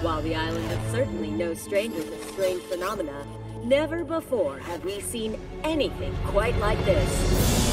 While the island is certainly no strangers to strange phenomena, Never before have we seen anything quite like this.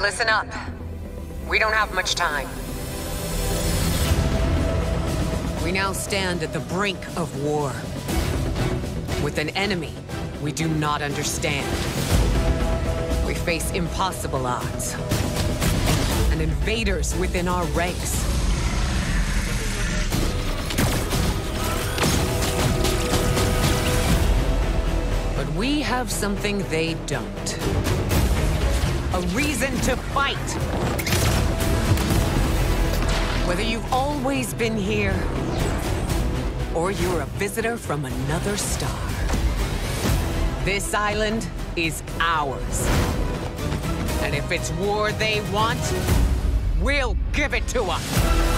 Listen up. We don't have much time. We now stand at the brink of war. With an enemy we do not understand. We face impossible odds. And invaders within our ranks. But we have something they don't. A reason to fight! Whether you've always been here, or you're a visitor from another star. This island is ours. And if it's war they want, we'll give it to them!